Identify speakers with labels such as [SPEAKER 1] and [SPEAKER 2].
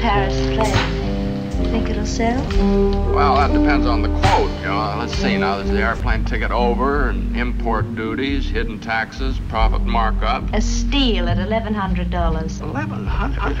[SPEAKER 1] Paris play. Think it'll sell?
[SPEAKER 2] Well, that depends on the quote. You know, let's see now. There's the airplane ticket over and import duties, hidden taxes, profit markup.
[SPEAKER 1] A steal at eleven hundred dollars.
[SPEAKER 2] Eleven hundred.